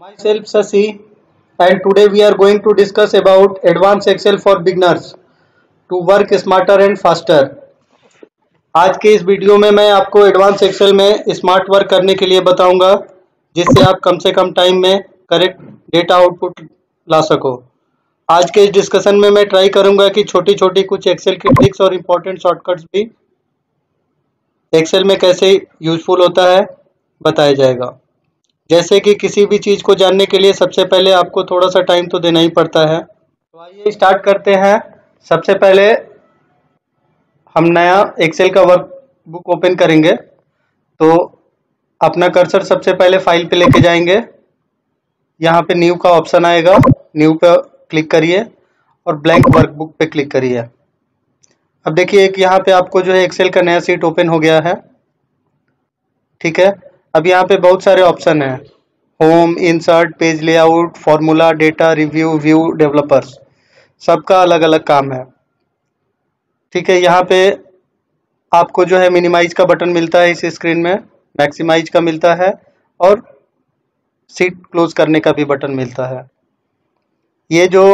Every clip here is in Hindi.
myself Sasi and today we are going to discuss about advanced excel for beginners to work smarter and faster. आज के इस वीडियो में मैं आपको एडवांस एक्सेल में स्मार्ट वर्क करने के लिए बताऊँगा, जिससे आप कम से कम टाइम में करेक्ट डेटा आउटपुट ला सको। आज के इस डिस्कशन में मैं ट्राई करूँगा कि छोटी छोटी कुछ एक्सेल की ट्रिक्स और इम्पोर्टेंट शॉर्टकट्स भी एक्सेल में कैसे यूजफुल होता है, बताया जाएगा। जैसे कि किसी भी चीज़ को जानने के लिए सबसे पहले आपको थोड़ा सा टाइम तो देना ही पड़ता है। तो आइए स्टार्ट करते हैं। सबसे पहले हम नया एक्सेल का वर्क बुक ओपन करेंगे। तो अपना कर्सर सबसे पहले फ़ाइल पे लेके जाएँगे। यहाँ पे न्यू का ऑप्शन आएगा। न्यू पे क्लिक करिए और ब्लैंक वर्क बुक पे क्लिक करिए। अब देखिए एक यहाँ पे आपको जो है एक्सेल का नया सीट ओपन हो गया है। ठीक है? अब यहाँ पे बहुत सारे ऑप्शन हैं। Home insert page layout formula data review view developers सबका अलग अलग काम है। ठीक है, यहाँ पे आपको जो है मिनिमाइज का बटन मिलता है इस स्क्रीन में। मैक्सिमाइज का मिलता है और सीट क्लोज करने का भी बटन मिलता है। ये जो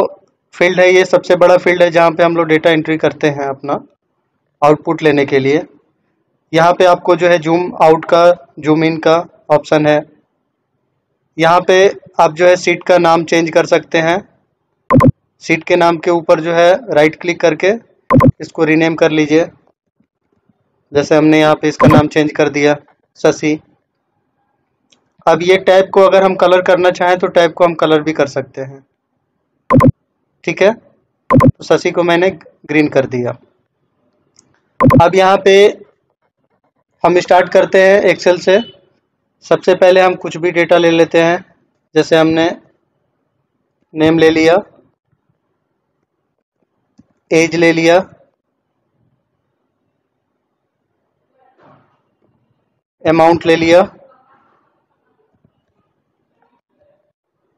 फ़ील्ड है, ये सबसे बड़ा फ़ील्ड है जहाँ पे हम लोग डेटा एंट्री करते हैं अपना आउटपुट लेने के लिए। यहाँ पे आपको जो है जूम आउट का जूम इन का ऑप्शन है। यहाँ पे आप जो है सीट का नाम चेंज कर सकते हैं। सीट के नाम के ऊपर जो है राइट क्लिक करके इसको रीनेम कर लीजिए। जैसे हमने यहाँ पे इसका नाम चेंज कर दिया, शशि। अब ये टैब को अगर हम कलर करना चाहें तो टैब को हम कलर भी कर सकते हैं। ठीक है? तो शशि को मैंने ग्रीन कर दिया। अब यहाँ पे हम स्टार्ट करते हैं एक्सेल से। सबसे पहले हम कुछ भी डेटा ले लेते हैं। जैसे हमने नेम ले लिया। एज ले लिया। अमाउंट ले लिया।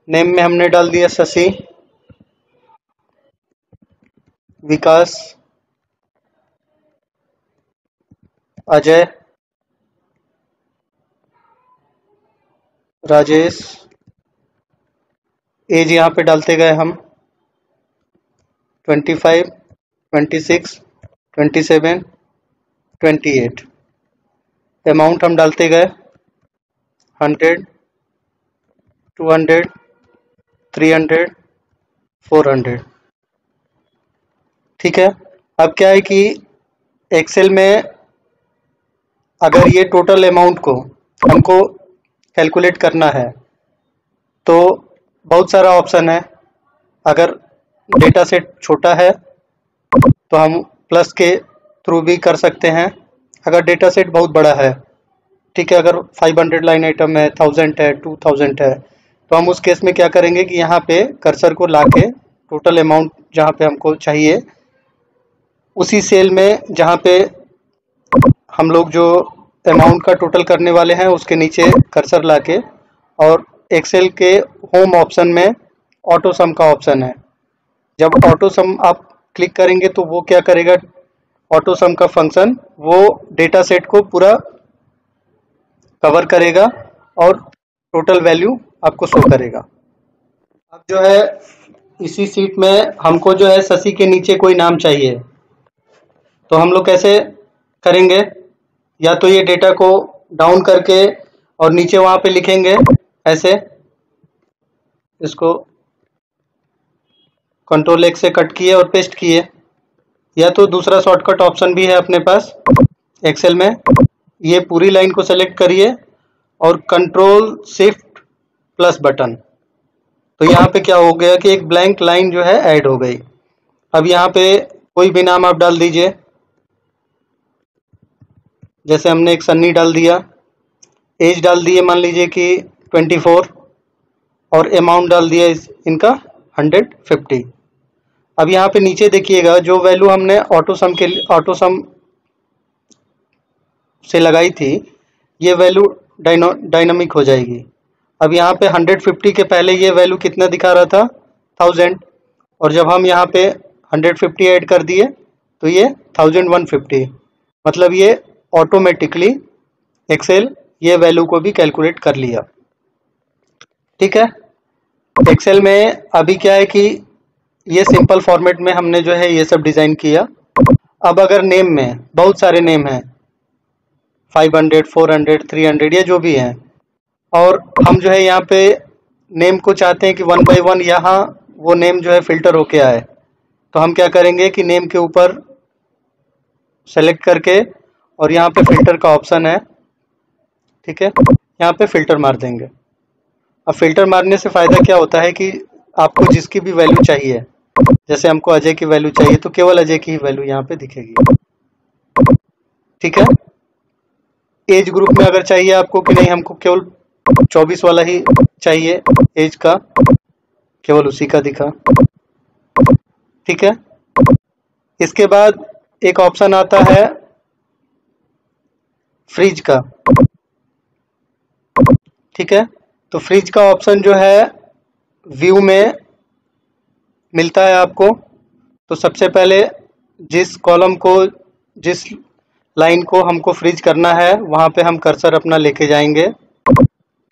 नेम में हमने डाल दिया शशि। विकास। अजय। राजेश एज यहाँ पे डालते गए हम twenty five twenty six twenty seven twenty eight amount हम डालते गए hundred two hundred three hundred four hundred ठीक है? अब क्या है कि एक्सेल में अगर ये टोटल अमाउंट को हमको कैलकुलेट करना है तो बहुत सारा ऑप्शन है। अगर डेटा सेट छोटा है तो हम प्लस के थ्रू भी कर सकते हैं। अगर डेटा सेट बहुत बड़ा है, ठीक है, अगर 500 लाइन आइटम है थाउज़ेंड है टू थाउज़ेंड है तो हम उस केस में क्या करेंगे कि यहाँ पे कर्सर को ला के टोटल अमाउंट जहाँ पे हमको चाहिए, उसी सेल में जहाँ पे हम लोग जो अमाउंट का टोटल करने वाले हैं, उसके नीचे कर्सर लाके और एक्सेल के होम ऑप्शन में ऑटो सम का ऑप्शन है। जब ऑटो सम आप क्लिक करेंगे तो वो क्या करेगा? ऑटो सम का फ़ंक्शन वो डेटा सेट को पूरा कवर करेगा और टोटल वैल्यू आपको शो करेगा। अब जो है, इसी सीट में हमको जो है, शशि के नीचे कोई नाम चाहिए। तो हम लोग कैसे करेंगे? या तो ये डेटा को डाउन करके और नीचे वहाँ पे लिखेंगे, ऐसे। इसको कंट्रोल एक से कट किए और पेस्ट किए। या तो दूसरा शॉर्टकट ऑप्शन भी है अपने पास एक्सेल में। ये पूरी लाइन को सेलेक्ट करिए और कंट्रोल शिफ्ट प्लस बटन तो यहाँ पे क्या हो गया कि एक ब्लैंक लाइन जो है ऐड हो गई। अब यहाँ पे कोई भी नाम आप डाल दीजिए। जैसे हमने एक सन्नी डाल दिया एज डाल दिए, मान लीजिए कि ट्वेंटी फोर और अमाउंट डाल दिया इस, इनका हंड्रेड फिफ्टी अब यहाँ पे नीचे देखिएगा, जो वैल्यू हमने ऑटो सम के ऑटो सम से लगाई थी, ये वैल्यू डायनो डायनामिक हो जाएगी। अब यहाँ पे हंड्रेड फिफ्टी के पहले ये वैल्यू कितना दिखा रहा था? थाउज़ेंड और जब हम यहाँ पे हंड्रेड फिफ्टी ऐड कर दिए तो ये थाउज़ेंड वन फिफ्टी मतलब ये ऑटोमेटिकली एक्सेल ये वैल्यू को भी कैलकुलेट कर लिया। ठीक है? एक्सेल में अभी क्या है कि ये सिंपल फॉर्मेट में हमने जो है ये सब डिज़ाइन किया। अब अगर नेम में बहुत सारे नेम हैं। 500, 400, 300 ये जो भी हैं। और हम जो है यहाँ पे नेम को चाहते हैं कि वन बाई वन यहाँ वो नेम जो है फ़िल्टर होके आए। तो हम क्या करेंगे कि नेम के ऊपर सेलेक्ट करके और यहाँ पे फ़िल्टर का ऑप्शन है। ठीक है? यहाँ पे फ़िल्टर मार देंगे। अब फ़िल्टर मारने से फ़ायदा क्या होता है कि आपको जिसकी भी वैल्यू चाहिए, जैसे हमको अजय की वैल्यू चाहिए तो केवल अजय की ही वैल्यू यहाँ पे दिखेगी। ठीक है? एज ग्रुप में अगर चाहिए आपको कि नहीं, हमको केवल 24 वाला ही चाहिए एज का। केवल उसी का दिखा। ठीक है? इसके बाद एक ऑप्शन आता है फ्रिज का। ठीक है? तो फ्रिज का ऑप्शन जो है, व्यू में मिलता है आपको। तो सबसे पहले जिस कॉलम को, जिस लाइन को हमको फ्रीज करना है, वहाँ पे हम कर्सर अपना लेके जाएँगे।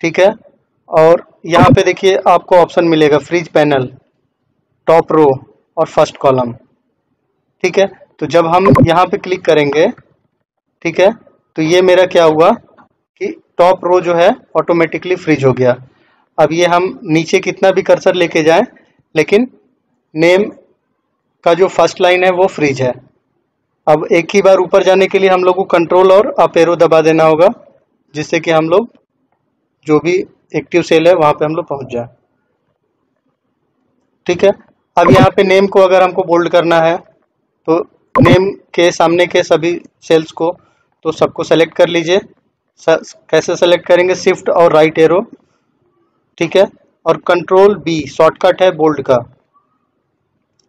ठीक है? और यहाँ पे देखिए, आपको ऑप्शन मिलेगा, फ्रीज पैनल, टॉप रो और फ़र्स्ट कॉलम। ठीक है? तो जब हम यहाँ पे क्लिक करेंगे, ठीक है? तो ये मेरा क्या हुआ कि टॉप रो जो है ऑटोमेटिकली फ्रीज हो गया। अब ये हम नीचे कितना भी कर्सर लेके जाएँ, लेकिन नेम का जो फ़र्स्ट लाइन है, वो फ्रीज है। अब एक ही बार ऊपर जाने के लिए हम लोग को कंट्रोल और अपेरो दबा देना होगा, जिससे कि हम लोग जो भी एक्टिव सेल है, वहाँ पे हम लोग पहुँच जाए। ठीक है? अब यहाँ पे नेम को अगर हमको बोल्ड करना है तो नेम के सामने के सभी सेल्स को तो सबको सेलेक्ट कर लीजिए। कैसे सेलेक्ट करेंगे? शिफ्ट और राइट एरो ठीक है? और कंट्रोल बी शॉर्टकट है बोल्ड का।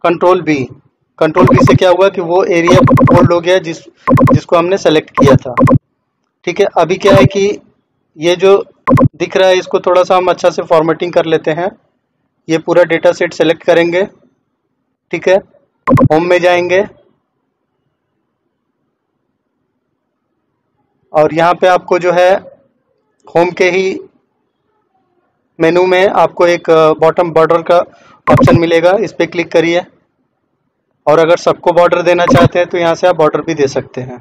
कंट्रोल बी कंट्रोल बी से क्या हुआ कि वो एरिया बोल्ड हो गया जिस, जिसको हमने सेलेक्ट किया था। ठीक है? अभी क्या है कि ये जो दिख रहा है, इसको थोड़ा सा हम अच्छा से फॉर्मेटिंग कर लेते हैं। ये पूरा डेटा सेट सेलेक्ट करेंगे। ठीक है? होम में जाएँगे। और यहाँ पे आपको जो है होम के ही मेनू में आपको एक बॉटम बॉर्डर का ऑप्शन मिलेगा। इस पर क्लिक करिए। और अगर सबको बॉर्डर देना चाहते हैं तो यहाँ से आप बॉर्डर भी दे सकते हैं।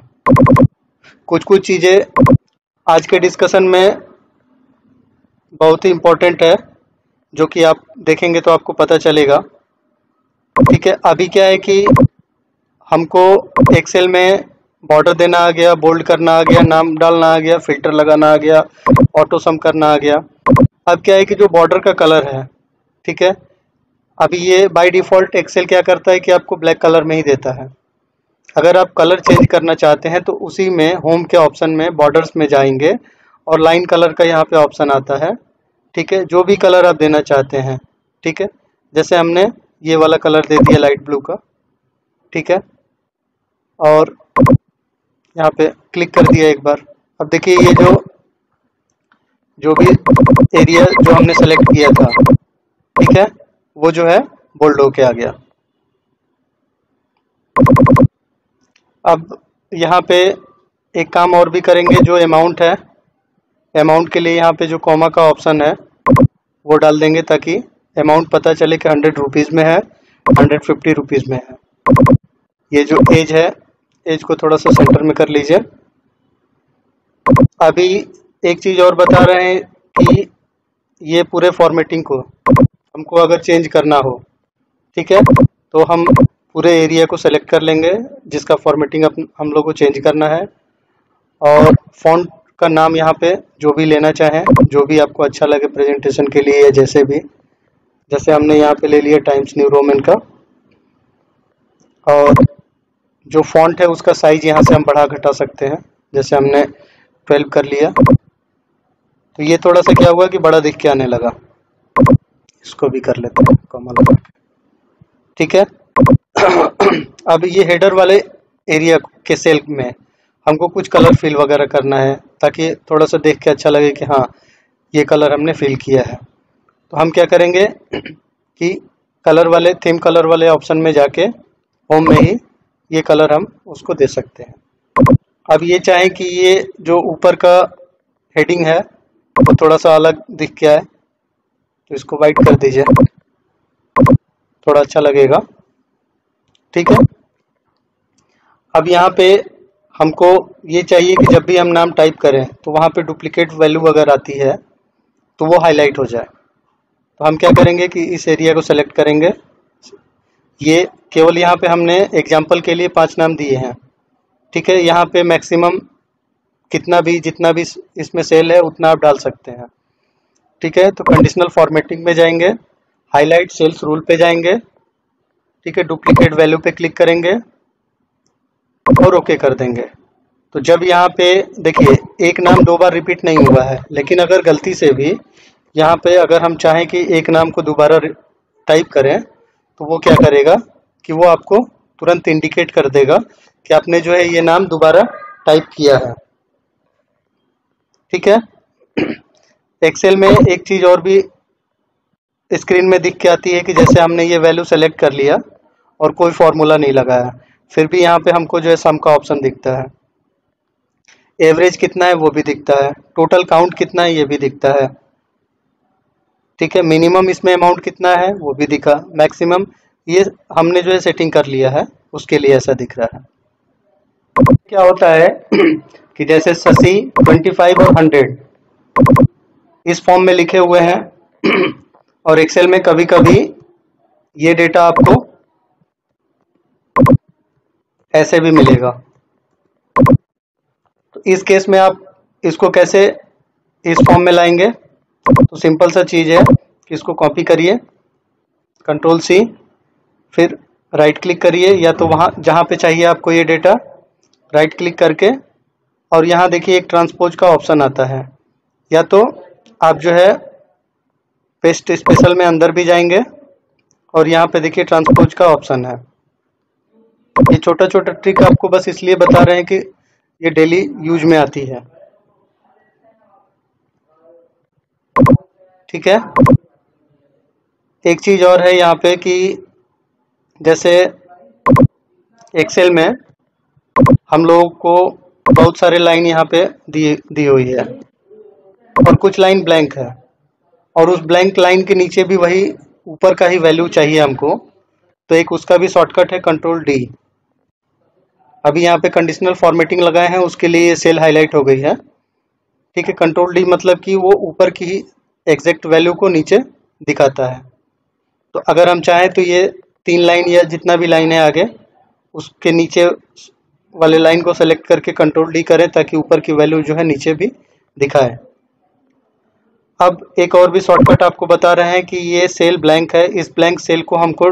कुछ कुछ चीज़ें आज के डिस्कशन में बहुत ही इम्पोर्टेंट है, जो कि आप देखेंगे तो आपको पता चलेगा। ठीक है, अभी क्या है कि हमको एक्सेल में बॉर्डर देना आ गया, बोल्ड करना आ गया, नाम डालना आ गया, फ़िल्टर लगाना आ गया ऑटो सम करना आ गया। अब क्या है कि जो बॉर्डर का कलर है, ठीक है? अभी ये बाय डिफ़ॉल्ट एक्सेल क्या करता है कि आपको ब्लैक कलर में ही देता है। अगर आप कलर चेंज करना चाहते हैं तो उसी में होम के ऑप्शन में बॉर्डर्स में जाएँगे और लाइन कलर का यहाँ पे ऑप्शन आता है, ठीक है? जो भी कलर आप देना चाहते हैं, ठीक है? जैसे हमने ये वाला कलर दे दिया लाइट ब्लू का, ठीक है? और यहाँ पे क्लिक कर दिया एक बार। अब देखिए ये जो जो भी एरिया जो हमने सेलेक्ट किया था, ठीक है? वो जो है बोल्ड होके आ गया। अब यहाँ पे एक काम और भी करेंगे, जो अमाउंट है अमाउंट के लिए यहाँ पे जो कॉमा का ऑप्शन है, वो डाल देंगे ताकि अमाउंट पता चले कि हंड्रेड रुपीज़ में है हंड्रेड फिफ्टी रुपीज़ में है। ये जो एज है एज को थोड़ा सा सेंटर में कर लीजिए। अभी एक चीज़ और बता रहे हैं कि ये पूरे फॉर्मेटिंग को हमको अगर चेंज करना हो, ठीक है? तो हम पूरे एरिया को सेलेक्ट कर लेंगे, जिसका फॉर्मेटिंग हम लोग को चेंज करना है। और फॉन्ट का नाम यहाँ पे जो भी लेना चाहें, जो भी आपको अच्छा लगे प्रेजेंटेशन के लिए या जैसे भी। जैसे हमने यहाँ पे ले लिया टाइम्स न्यू रोमन का। और जो फॉन्ट है, उसका साइज़ यहाँ से हम बढ़ा घटा सकते हैं, जैसे हमने 12 कर लिया। तो ये थोड़ा सा क्या हुआ कि बड़ा दिख के आने लगा। इसको भी कर लेते हैं कॉमा लगा ठीक है? अब ये हेडर वाले एरिया के सेल में हमको कुछ कलर फिल वगैरह करना है, ताकि थोड़ा सा देख के अच्छा लगे कि हाँ ये कलर हमने फिल किया है। तो हम क्या करेंगे कि कलर वाले थीम कलर वाले ऑप्शन में जाके होम में ही ये कलर हम उसको दे सकते हैं। अब ये चाहें कि ये जो ऊपर का हेडिंग है, वो थोड़ा सा अलग दिख गया है तो इसको वाइट कर दीजिए। थोड़ा अच्छा लगेगा। ठीक है? अब यहाँ पे हमको ये चाहिए कि जब भी हम नाम टाइप करें तो वहाँ पे डुप्लीकेट वैल्यू अगर आती है तो वो हाईलाइट हो जाए। तो हम क्या करेंगे कि इस एरिया को सेलेक्ट करेंगे। ये केवल यहाँ पे हमने एग्ज़ाम्पल के लिए पाँच नाम दिए हैं। ठीक है, यहाँ पे मैक्सिमम कितना भी, जितना भी इसमें सेल है, उतना आप डाल सकते हैं। ठीक है तो कंडीशनल फॉर्मेटिंग में जाएँगे हाईलाइट सेल्स रूल पे जाएँगे, ठीक है डुप्लीकेट वैल्यू पे क्लिक करेंगे और ओके कर देंगे। तो जब यहाँ पे देखिए, एक नाम दो बार रिपीट नहीं हुआ है, लेकिन अगर गलती से भी यहाँ पे अगर हम चाहें कि एक नाम को दोबारा टाइप करें तो वो क्या करेगा कि वो आपको तुरंत इंडिकेट कर देगा कि आपने जो है ये नाम दोबारा टाइप किया है। ठीक है? एक्सेल में एक चीज़ और भी स्क्रीन में दिख के आती है कि जैसे हमने ये वैल्यू सेलेक्ट कर लिया और कोई फॉर्मूला नहीं लगाया, फिर भी यहाँ पे हमको जो है सम का ऑप्शन दिखता है। एवरेज कितना है वो भी दिखता है। टोटल काउंट कितना है ये भी दिखता है। ठीक है मिनिमम इसमें अमाउंट कितना है, वो भी दिखा मैक्सिमम ये हमने जो है सेटिंग कर लिया है, उसके लिए ऐसा दिख रहा है। क्या होता है कि जैसे ससी 25 और 100 इस फॉर्म में लिखे हुए हैं, और एक्सेल में कभी कभी ये डेटा आपको ऐसे भी मिलेगा। तो इस केस में आप इसको कैसे इस फॉर्म में लाएँगे? तो सिंपल सा चीज़ है कि इसको कॉपी करिए कंट्रोल सी फिर राइट क्लिक करिए, या तो वहाँ, जहाँ पे चाहिए आपको ये डेटा राइट क्लिक करके, और यहाँ देखिए एक ट्रांसपोज का ऑप्शन आता है। या तो आप जो है पेस्ट स्पेशल में अंदर भी जाएँगे, और यहाँ पे देखिए ट्रांसपोज का ऑप्शन है। ये छोटा छोटा ट्रिक आपको बस इसलिए बता रहे हैं कि ये डेली यूज़ में आती है। ठीक है? एक चीज़ और है यहाँ पे कि जैसे एक्सेल में हम लोगों को बहुत सारे लाइन यहाँ पे दी दी हुई है। और कुछ लाइन ब्लैंक है। और उस ब्लैंक लाइन के नीचे भी वही ऊपर का ही वैल्यू चाहिए हमको। तो एक उसका भी शॉर्टकट है कंट्रोल डी अभी यहाँ पे कंडीशनल फॉर्मेटिंग लगाए हैं, उसके लिए सेल हाईलाइट हो गई है। ठीक है कंट्रोल डी मतलब कि वो ऊपर की एग्जैक्ट वैल्यू को नीचे दिखाता है। तो अगर हम चाहें तो ये तीन लाइन या जितना भी लाइन है आगे, उसके नीचे वाले लाइन को सेलेक्ट करके कंट्रोल डी करें ताकि ऊपर की वैल्यू जो है नीचे भी दिखाए। अब एक और भी शॉर्टकट आपको बता रहे हैं कि ये सेल ब्लैंक है। इस ब्लैंक सेल को हमको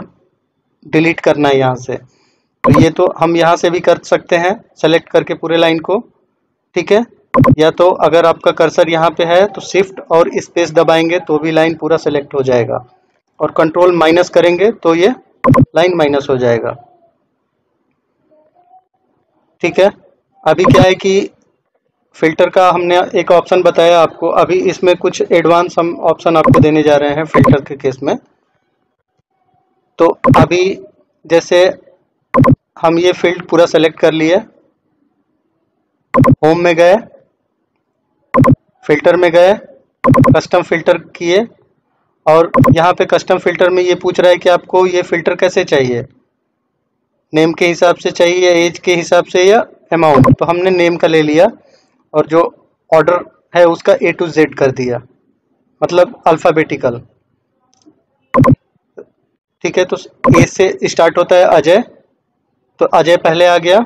डिलीट करना है यहाँ से। तो ये तो हम यहाँ से भी कर सकते हैं सेलेक्ट करके पूरे लाइन को। ठीक है? या तो अगर आपका कर्सर यहाँ पे है तो शिफ्ट और स्पेस दबाएँगे तो भी लाइन पूरा सेलेक्ट हो जाएगा। और कंट्रोल माइनस करेंगे तो ये लाइन माइनस हो जाएगा। ठीक है? अभी क्या है कि फ़िल्टर का हमने एक ऑप्शन बताया आपको। अभी इसमें कुछ एडवांस हम ऑप्शन आपको देने जा रहे हैं फ़िल्टर के केस में। तो अभी जैसे हम ये फ़ील्ड पूरा सेलेक्ट कर लिए होम में गए फ़िल्टर में गए कस्टम फ़िल्टर किए और यहाँ पे कस्टम फ़िल्टर में ये पूछ रहा है कि आपको ये फ़िल्टर कैसे चाहिए? नेम के हिसाब से चाहिए या एज के हिसाब से या अमाउंट तो हमने नेम का ले लिया और जो ऑर्डर है उसका ए टू जेड कर दिया मतलब अल्फ़ाबेटिकल ठीक है तो ए से स्टार्ट होता है अजय तो अजय पहले आ गया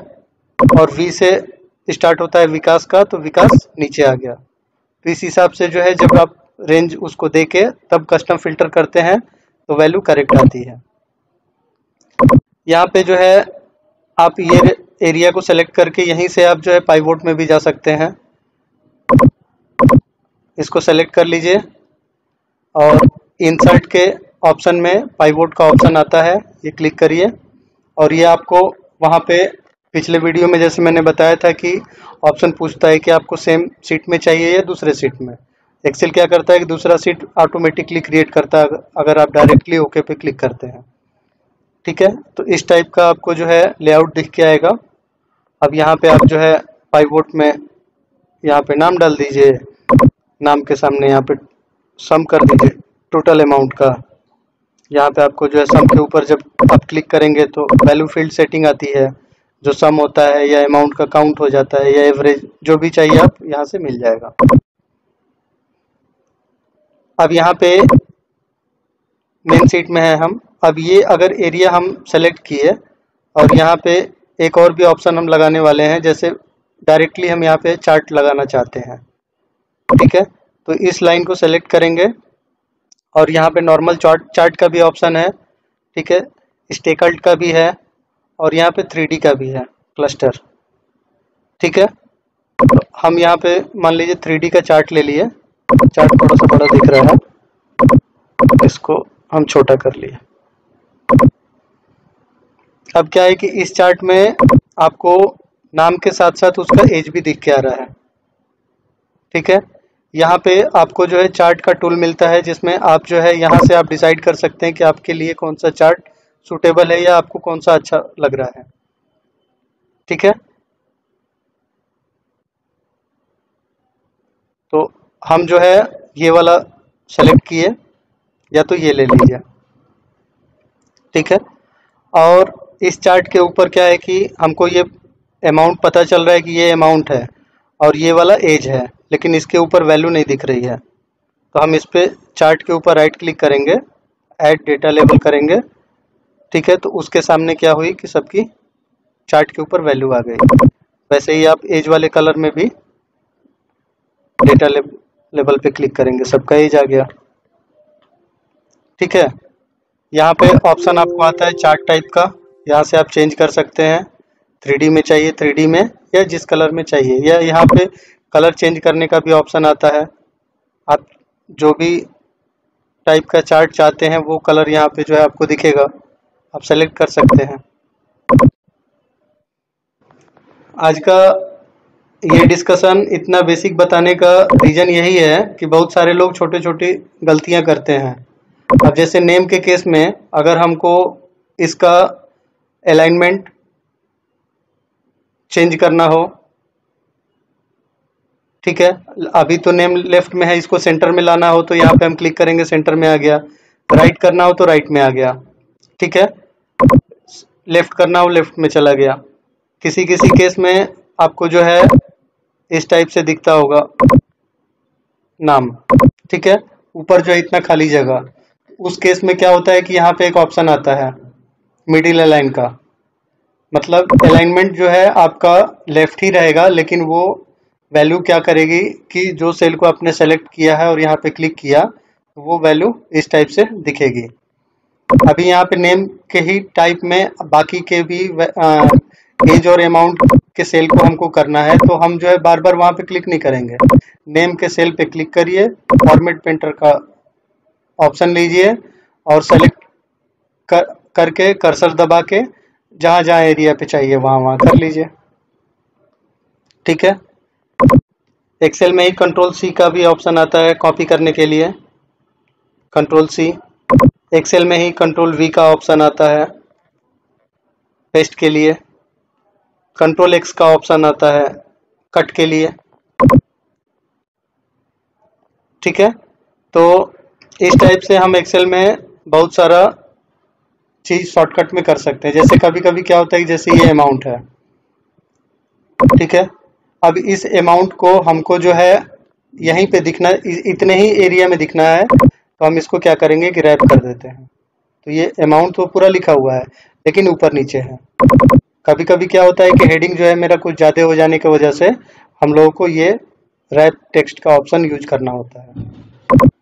और वी से स्टार्ट होता है विकास का तो विकास नीचे आ गया। तो इस हिसाब से जो है, जब आप रेंज उसको दे के तब कस्टम फ़िल्टर करते हैं तो वैल्यू करेक्ट आती है। यहाँ पे जो है, आप ये एरिया को सेलेक्ट करके यहीं से आप जो है पाइवोट में भी जा सकते हैं। इसको सेलेक्ट कर लीजिए और इंसर्ट के ऑप्शन में पाइवोट का ऑप्शन आता है, ये क्लिक करिए और ये आपको वहाँ पे पिछले वीडियो में जैसे मैंने बताया था कि ऑप्शन पूछता है कि आपको सेम सीट में चाहिए या दूसरे सीट में। एक्सेल क्या करता है कि दूसरा सीट ऑटोमेटिकली क्रिएट करता है, अगर आप डायरेक्टली ओके पे क्लिक करते हैं। ठीक है? तो इस टाइप का आपको जो है लेआउट दिख के आएगा। अब यहाँ पे आप जो है पाइवोट में यहाँ पे नाम डाल दीजिए। नाम के सामने यहाँ पे सम कर दीजिए टोटल अमाउंट का। यहाँ पे आपको जो है सम के ऊपर जब आप क्लिक करेंगे तो वैल्यू फ़ील्ड सेटिंग आती है। जो सम होता है या अमाउंट का काउंट हो जाता है या एवरेज जो भी चाहिए आप यहाँ से मिल जाएगा। अब यहाँ पे मेन सीट में है हम। अब ये अगर एरिया हम सेलेक्ट किए और यहाँ पे एक और भी ऑप्शन हम लगाने वाले हैं, जैसे डायरेक्टली हम यहाँ पे चार्ट लगाना चाहते हैं। ठीक है? तो इस लाइन को सेलेक्ट करेंगे और यहाँ पे नॉर्मल चार्ट चार्ट का भी ऑप्शन है। ठीक है? स्टेकल्ट का भी है। और यहाँ पे थ्री का भी है क्लस्टर ठीक है? हम यहाँ पे, मान लीजिए थ्री का चार्ट ले लिए। चार्ट थोड़ा सा बड़ा दिख रहा है। इसको हम छोटा कर लिए। अब क्या है कि इस चार्ट में आपको नाम के साथ साथ उसका एज भी दिख के आ रहा है। ठीक है? यहाँ पे आपको जो है चार्ट का टूल मिलता है, जिसमें आप जो है, यहाँ से आप डिसाइड कर सकते हैं कि आपके लिए कौन सा चार्ट सुटेबल है या आपको कौन सा अच्छा लग रहा है? ठीक है? तो हम जो है, ये वाला सेलेक्ट किए, या तो ये ले लीजिए। ठीक है? और इस चार्ट के ऊपर क्या है कि हमको ये अमाउंट पता चल रहा है कि ये अमाउंट है, और ये वाला एज है, लेकिन इसके ऊपर वैल्यू नहीं दिख रही है। तो हम इस पर चार्ट के ऊपर राइट क्लिक करेंगे ऐड डेटा लेबल करेंगे ठीक है तो उसके सामने क्या हुई कि सबकी चार्ट के ऊपर वैल्यू आ गई। वैसे ही आप एज वाले कलर में भी डेटा ले, लेवल पे क्लिक करेंगे सबका एज आ गया। ठीक है यहाँ पे ऑप्शन आपको आता है चार्ट टाइप का यहाँ से आप चेंज कर सकते हैं। थ्री में चाहिए थ्री में या जिस कलर में चाहिए या यहाँ पे कलर चेंज करने का भी ऑप्शन आता है। आप जो भी टाइप का चार्ट चाहते हैं वो कलर यहाँ पे जो है आपको दिखेगा। आप सेलेक्ट कर सकते हैं। आज का ये डिस्कशन इतना बेसिक बताने का रीज़न यही है कि बहुत सारे लोग छोटे छोटे गलतियाँ करते हैं। अब जैसे नेम के केस में अगर हमको इसका अलाइनमेंट चेंज करना हो, ठीक है? अभी तो नेम लेफ़्ट में है, इसको सेंटर में लाना हो तो यहाँ पे हम क्लिक करेंगे सेंटर में आ गया। राइट करना हो तो राइट में आ गया, ठीक है? लेफ़्ट करना हो लेफ़्ट में चला गया। किसी किसी केस में आपको जो है, इस टाइप से दिखता होगा नाम। ठीक है? ऊपर जो है, इतना खाली जगह। उस केस में क्या होता है कि यहाँ पे एक ऑप्शन आता है मिडिल अलाइन का। मतलब अलाइनमेंट जो है, आपका लेफ़्ट ही रहेगा, लेकिन वो वैल्यू क्या करेगी कि जो सेल को आपने सेलेक्ट किया है और यहाँ पे क्लिक किया, वो वैल्यू इस टाइप से दिखेगी। अभी यहाँ पे नेम के ही टाइप में, बाकी के भी एज और अमाउंट के सेल को हमको करना है तो हम जो है बार बार वहाँ पे क्लिक नहीं करेंगे। नेम के सेल पे क्लिक करिए फॉर्मेट पेंटर का ऑप्शन लीजिए और सेलेक्ट कर, करके कर्सर दबा के जहाँ जहाँ एरिया पे चाहिए वहाँ वहाँ कर लीजिए। ठीक है? एक्सेल में ही कंट्रोल सी का भी ऑप्शन आता है कॉपी करने के लिए। कंट्रोल सी एक्सेल में ही कंट्रोल वी का ऑप्शन आता है पेस्ट के लिए. कंट्रोल एक्स का ऑप्शन आता है कट के लिए. ठीक है? तो इस टाइप से हम एक्सेल में बहुत सारा चीज़ शॉर्टकट में कर सकते हैं। जैसे कभी कभी क्या होता है जैसे ये अमाउंट है। ठीक है? अब इस अमाउंट को हमको जो है यहीं पे दिखना इतने ही एरिया में दिखना है। तो हम इसको क्या करेंगे कि रैप कर देते हैं। तो ये अमाउंट तो पूरा लिखा हुआ है, लेकिन ऊपर नीचे है। कभी कभी क्या होता है कि हेडिंग जो है मेरा कुछ ज़्यादा हो जाने की वजह से हम लोगों को ये रैप टेक्स्ट का ऑप्शन यूज़ करना होता है।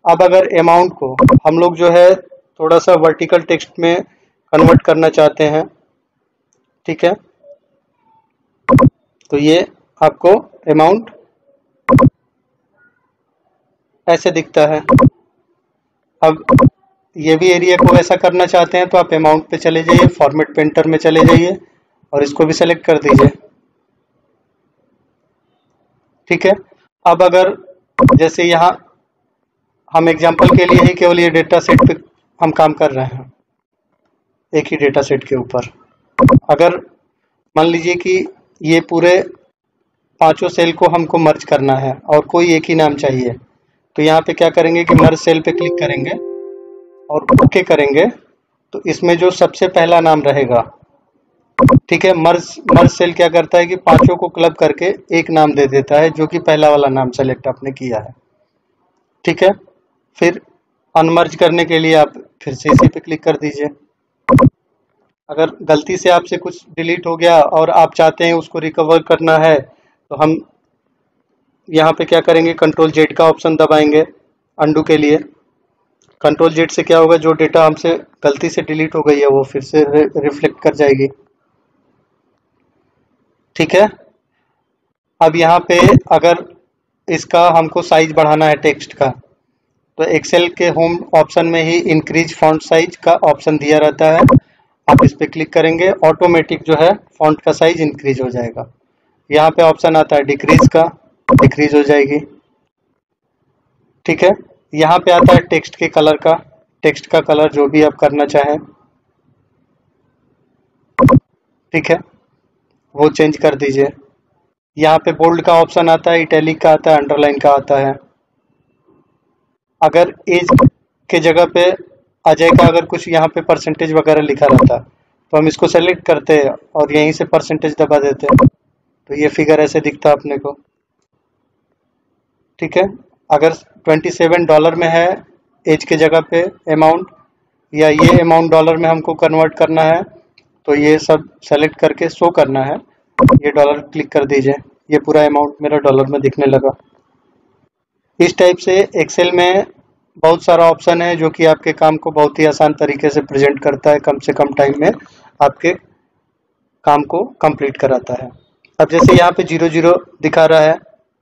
अब अगर अमाउंट को हम लोग जो है थोड़ा सा वर्टिकल टेक्स्ट में कन्वर्ट करना चाहते हैं, ठीक है? तो ये आपको अमाउंट ऐसे दिखता है। अब ये भी एरिया को ऐसा करना चाहते हैं तो आप अमाउंट पे चले जाइए फॉर्मेट पेंटर में चले जाइए और इसको भी सेलेक्ट कर दीजिए। ठीक है? अब अगर जैसे यहाँ हम एग्जांपल के लिए ही केवल ये डेटा सेट पे हम काम कर रहे हैं, एक ही डेटा सेट के ऊपर। अगर मान लीजिए कि ये पूरे पाँचों सेल को हमको मर्ज करना है और कोई एक ही नाम चाहिए तो यहाँ पे क्या करेंगे कि मर्ज सेल पे क्लिक करेंगे और ओके करेंगे। तो इसमें जो सबसे पहला नाम रहेगा, ठीक है मर्ज मर्ज सेल क्या करता है कि पाँचों को क्लब करके एक नाम दे देता है, जो कि पहला वाला नाम सेलेक्ट आपने किया है। ठीक है? फिर अनमर्ज करने के लिए आप फिर से इसी पे क्लिक कर दीजिए। अगर गलती से आपसे कुछ डिलीट हो गया और आप चाहते हैं उसको रिकवर करना है तो हम यहाँ पे क्या करेंगे? कंट्रोल जेड का ऑप्शन दबाएँगे अंडू के लिए। कंट्रोल जेड से क्या होगा? जो डेटा हमसे गलती से डिलीट हो गई है, वो फिर से रिफ्लेक्ट कर जाएगी। ठीक है? अब यहाँ पे अगर इसका हमको साइज़ बढ़ाना है टेक्स्ट का तो एक्सेल के होम ऑप्शन में ही इंक्रीज फॉन्ट साइज़ का ऑप्शन दिया रहता है। आप इस पर क्लिक करेंगे ऑटोमेटिक जो है फॉन्ट का साइज़ इंक्रीज हो जाएगा। यहाँ पे ऑप्शन आता है डिक्रीज का। डिक्रीज हो जाएगी। ठीक है? यहाँ पे आता है टेक्स्ट के कलर का। टेक्स्ट का कलर जो भी आप करना चाहें। ठीक है? वो चेंज कर दीजिए। यहाँ पे बोल्ड का ऑप्शन आता है इटैलिक का आता है अंडरलाइन का आता है। अगर एज के जगह पे अजय का अगर कुछ यहाँ पे परसेंटेज वगैरह लिखा रहता तो हम इसको सेलेक्ट करते और यहीं से परसेंटेज दबा देते तो ये फिगर ऐसे दिखता अपने को। ठीक है? अगर 27 डॉलर में है एज के जगह पे अमाउंट या ये अमाउंट डॉलर में हमको कन्वर्ट करना है तो ये सब सेलेक्ट करके शो करना है। ये डॉलर क्लिक कर दीजिए। ये पूरा अमाउंट मेरा डॉलर में दिखने लगा। इस टाइप से एक्सेल में बहुत सारा ऑप्शन है, जो कि आपके काम को बहुत ही आसान तरीके से प्रेजेंट करता है। कम से कम टाइम में आपके काम को कंप्लीट कराता है। अब जैसे यहाँ पे ज़ीरो ज़ीरो दिखा रहा है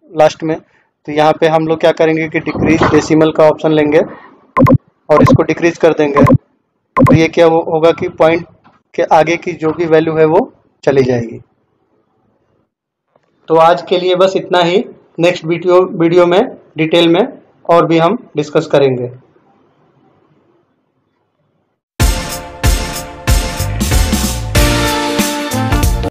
लास्ट में। तो यहाँ पे हम लोग क्या करेंगे कि डिक्रीज डेसिमल का ऑप्शन लेंगे और इसको डिक्रीज कर देंगे। तो ये क्या हो, होगा कि पॉइंट के आगे की जो भी वैल्यू है वो चली जाएगी। तो आज के लिए बस इतना ही। नेक्स्ट वीडियो वीडियो में डिटेल में और भी हम डिस्कस करेंगे।